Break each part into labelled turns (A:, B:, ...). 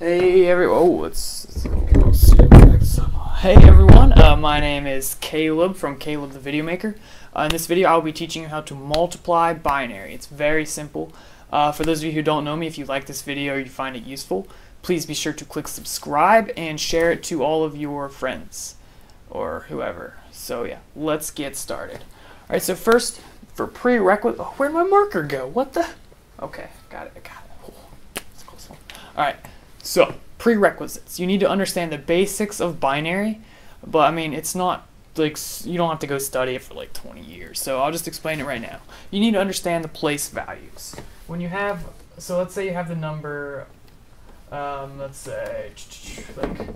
A: Hey everyone! Oh, let's, let's Hey everyone! Uh, my name is Caleb from Caleb the Video Maker. Uh, in this video, I'll be teaching you how to multiply binary. It's very simple. Uh, for those of you who don't know me, if you like this video or you find it useful, please be sure to click subscribe and share it to all of your friends or whoever. So yeah, let's get started. All right. So first, for prerequisite, oh, where'd my marker go? What the? Okay, got it. Got it. Oh. All right. So, prerequisites. You need to understand the basics of binary, but I mean, it's not like you don't have to go study it for like 20 years. So, I'll just explain it right now. You need to understand the place values. When you have, so let's say you have the number, um, let's say, like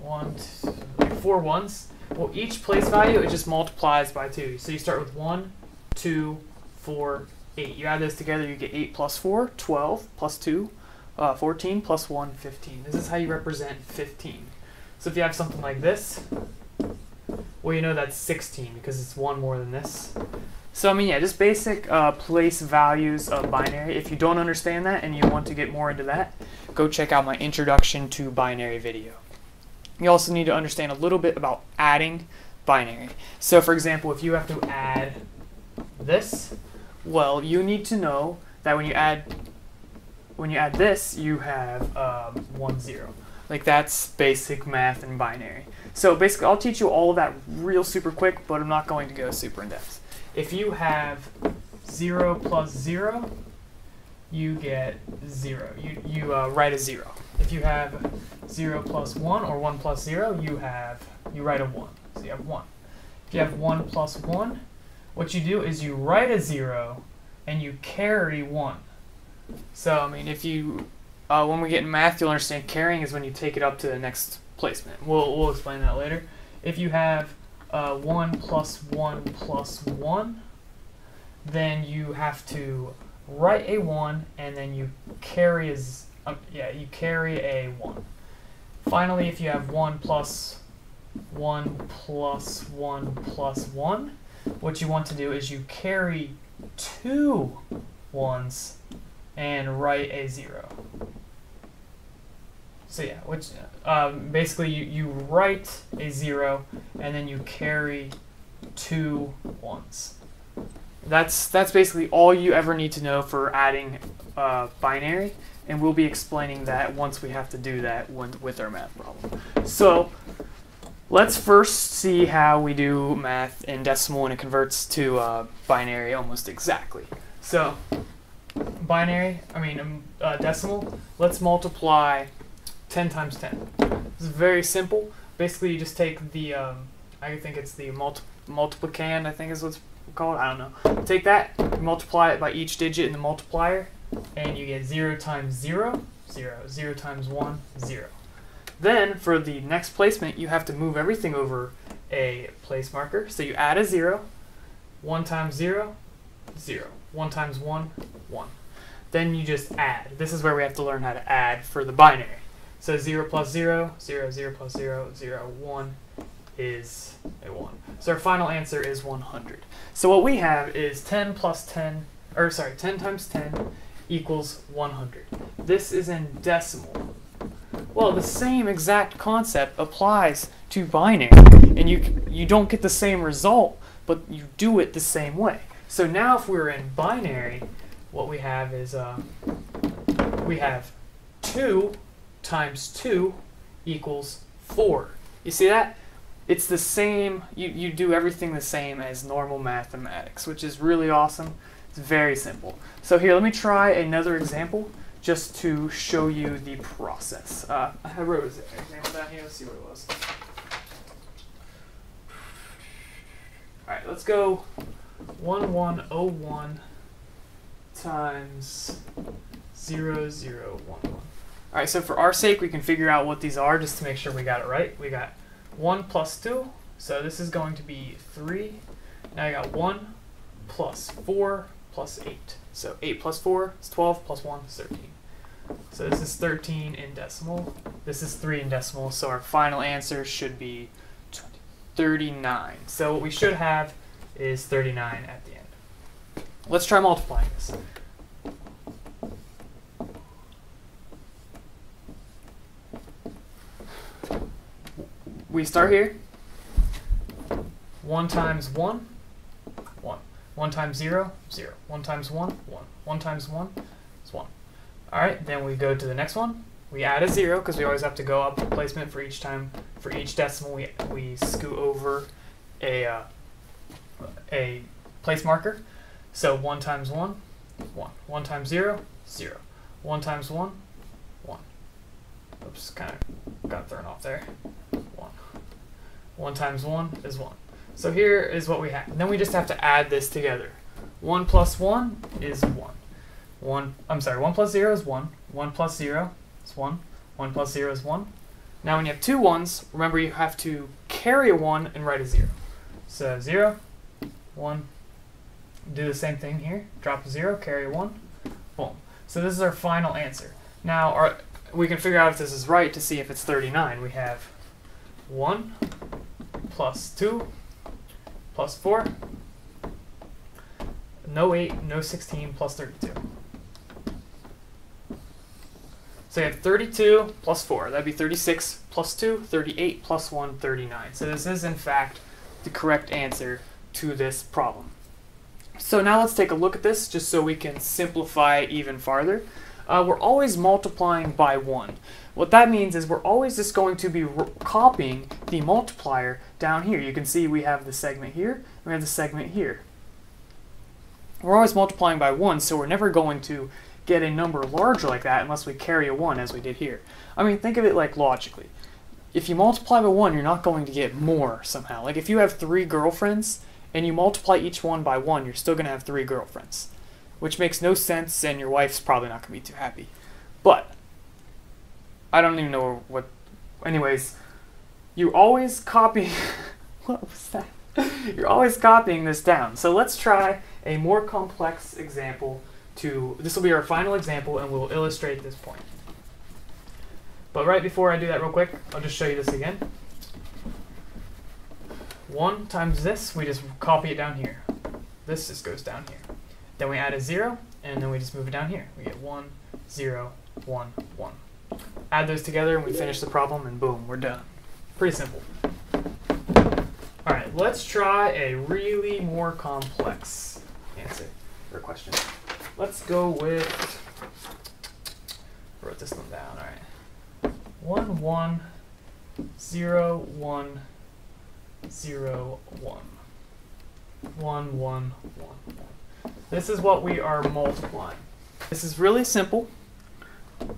A: one, two, like four ones. Well, each place value, it just multiplies by two. So, you start with one, two, four, eight. You add those together, you get 8 plus 4, 12, plus 2, uh, 14 plus 1, 15. This is how you represent 15. So if you have something like this, well, you know that's 16 because it's one more than this. So I mean, yeah, just basic uh, place values of binary. If you don't understand that and you want to get more into that, go check out my introduction to binary video. You also need to understand a little bit about adding binary. So for example, if you have to add this, well, you need to know that when you add when you add this, you have um, 1, 0. Like that's basic math and binary. So basically, I'll teach you all of that real super quick, but I'm not going to go super in depth. If you have 0 plus 0, you get 0. You, you uh, write a 0. If you have 0 plus 1 or 1 plus 0, you have you write a 1. So you have 1. If you have 1 plus 1, what you do is you write a 0 and you carry 1. So, I mean, if you, uh, when we get in math, you'll understand carrying is when you take it up to the next placement. We'll, we'll explain that later. If you have uh, 1 plus 1 plus 1, then you have to write a 1 and then you carry as, um, yeah, you carry a 1. Finally, if you have 1 plus 1 plus 1 plus 1, what you want to do is you carry two ones and write a zero. So yeah, which um, basically you, you write a zero and then you carry two ones. That's that's basically all you ever need to know for adding uh, binary, and we'll be explaining that once we have to do that when, with our math problem. So let's first see how we do math in decimal when it converts to uh, binary almost exactly. So binary, I mean um, uh, decimal, let's multiply 10 times 10. It's very simple. Basically, you just take the, um, I think it's the multi multiplicand, I think is what's called, I don't know. Take that, multiply it by each digit in the multiplier, and you get 0 times 0, 0. 0 times 1, 0. Then, for the next placement, you have to move everything over a place marker. So you add a 0, 1 times 0, 0. 1 times 1, 1. Then you just add. This is where we have to learn how to add for the binary. So 0 plus 0, 0, 0 plus 0, 0, 1 is a 1. So our final answer is 100. So what we have is 10 plus 10, or sorry, 10 times 10 equals 100. This is in decimal. Well, the same exact concept applies to binary, and you you don't get the same result, but you do it the same way. So now if we're in binary, what we have is uh, we have 2 times 2 equals 4. You see that? It's the same, you, you do everything the same as normal mathematics, which is really awesome. It's very simple. So here, let me try another example just to show you the process. Uh, I wrote an example down here. Let's see what it was. All right, let's go 1101 times 0011. All right, so for our sake, we can figure out what these are just to make sure we got it right. We got 1 plus 2, so this is going to be 3. Now I got 1 plus 4 plus 8. So 8 plus 4 is 12, plus 1 is 13. So this is 13 in decimal. This is 3 in decimal, so our final answer should be 39. So what we should have is 39 at the end. Let's try multiplying this. we start here. 1 times 1, 1. 1 times 0, 0. 1 times 1, 1. 1 times 1 is 1. Alright, then we go to the next one. We add a 0 because we always have to go up the placement for each time. For each decimal, we, we scoot over a, uh, a place marker. So 1 times 1, 1. 1 times 0, 0. 1 times 1, 1. Oops, kind of got thrown off there. 1. 1 times 1 is 1. So here is what we have. And then we just have to add this together. 1 plus 1 is 1. 1, I'm sorry, 1 plus 0 is 1. 1 plus 0 is 1. 1 plus 0 is 1. Now when you have two ones, remember you have to carry a 1 and write a 0. So 0, 1, do the same thing here. Drop a 0, carry 1, boom. So this is our final answer. Now our, we can figure out if this is right to see if it's 39. We have 1 plus 2 plus 4, no 8, no 16, plus 32. So you have 32 plus 4. That'd be 36 plus 2, 38 plus 1, 39. So this is, in fact, the correct answer to this problem. So now let's take a look at this just so we can simplify even farther. Uh, we're always multiplying by 1. What that means is we're always just going to be copying the multiplier down here. You can see we have the segment here, we have the segment here. We're always multiplying by 1, so we're never going to get a number larger like that unless we carry a 1 as we did here. I mean, think of it like logically. If you multiply by 1, you're not going to get more somehow. Like if you have three girlfriends and you multiply each one by 1, you're still going to have three girlfriends. Which makes no sense and your wife's probably not going to be too happy. But, I don't even know what... Anyways, you always copy... what was that? You're always copying this down. So let's try a more complex example to, this will be our final example and we'll illustrate this point. But right before I do that real quick, I'll just show you this again. 1 times this, we just copy it down here. This just goes down here. Then we add a 0, and then we just move it down here. We get 1, 0, 1, 1. Add those together and we finish the problem and boom, we're done. Pretty simple. Alright, let's try a really more complex answer or question. Let's go with, I wrote this one down, alright. 1, 1, 0, 1, 0, 1. 1, 1, 1, 1. This is what we are multiplying. This is really simple.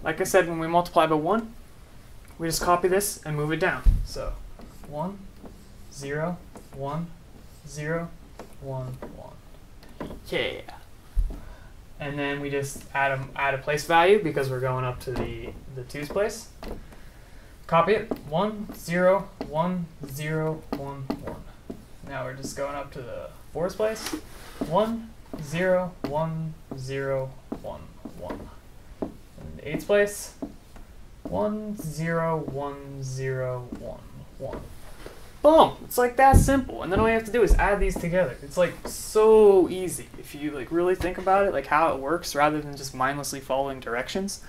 A: Like I said, when we multiply by 1, we just copy this and move it down. So 1, 0, 1, 0, 1, 1. Yeah. And then we just add a, add a place value because we're going up to the, the 2's place. Copy it. 1, 0, 1, 0, 1, 1. Now we're just going up to the fourth place. 1, 0, 1, 0, 1, 1. And 8's place. 1, 0, 1, 0, 1, 1. Boom! It's like that simple. And then all you have to do is add these together. It's like so easy if you like really think about it, like how it works rather than just mindlessly following directions.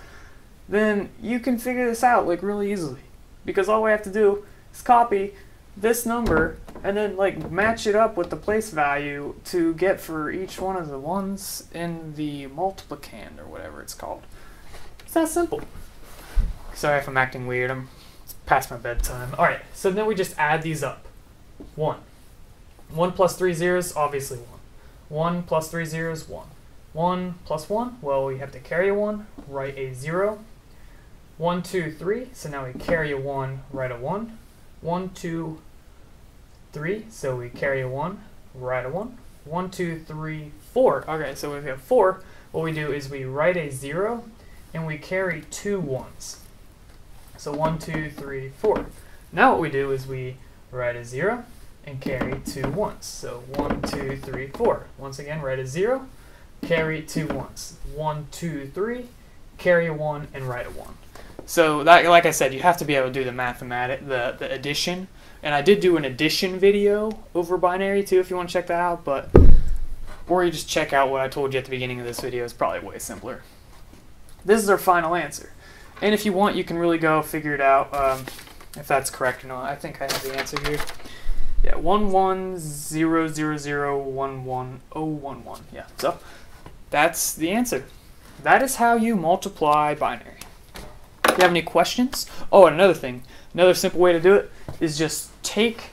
A: Then you can figure this out like really easily. Because all we have to do is copy this number and then like match it up with the place value to get for each one of the ones in the multiplicand or whatever it's called. It's that simple. Sorry if I'm acting weird. I'm past my bedtime. All right, so then we just add these up. 1. 1 plus 3 zeros, obviously 1. 1 plus 3 zeros, 1. 1 plus 1, well, we have to carry a 1, write a 0. 1, 2, 3, so now we carry a 1, write a 1. 1, 2, 3, so we carry a 1, write a 1. 1, 2, 3, 4. Okay, so if we have 4, what we do is we write a 0, and we carry two ones. So one, two, three, four. Now what we do is we write a zero and carry two ones. So one, two, three, four. Once again, write a zero, carry two ones. One, two, three, carry a one, and write a one. So that, like I said, you have to be able to do the mathematic, the, the addition. And I did do an addition video over binary too, if you want to check that out. But or you just check out what I told you at the beginning of this video. It's probably way simpler. This is our final answer. And if you want, you can really go figure it out. Um, if that's correct or not. I think I have the answer here. Yeah, one one zero zero zero one one oh one one. Yeah, so that's the answer. That is how you multiply binary. If you have any questions, oh, and another thing, another simple way to do it is just take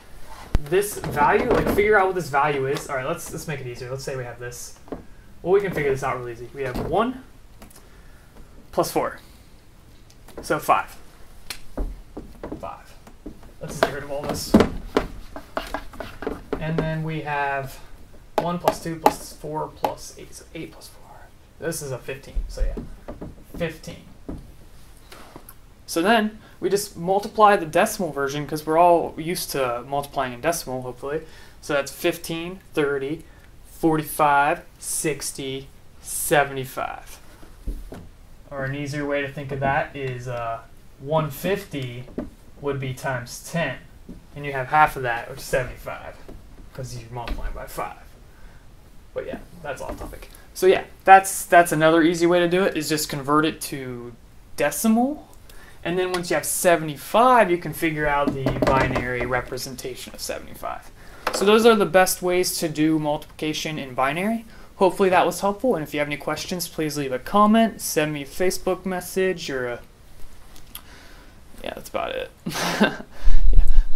A: this value, like figure out what this value is. All right, let's let's make it easier. Let's say we have this. Well, we can figure this out really easy. We have one plus four, so five. Five. Let's get rid of all this. And then we have 1 plus 2 plus 4 plus 8. So 8 plus 4. This is a 15. So yeah, 15. So then we just multiply the decimal version because we're all used to multiplying in decimal, hopefully. So that's 15, 30, 45, 60, 75. Or an easier way to think of that is uh, 150 would be times 10. And you have half of that, which is 75 because you're multiplying by five. But yeah, that's off topic. So yeah, that's that's another easy way to do it is just convert it to decimal. And then once you have 75, you can figure out the binary representation of 75. So those are the best ways to do multiplication in binary. Hopefully that was helpful. And if you have any questions, please leave a comment, send me a Facebook message, or a yeah, that's about it. yeah.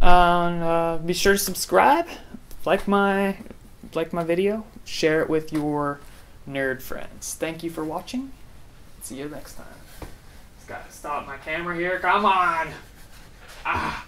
A: um, uh, be sure to subscribe like my like my video, share it with your nerd friends. Thank you for watching. See you next time. Just gotta stop my camera here. Come on. Ah.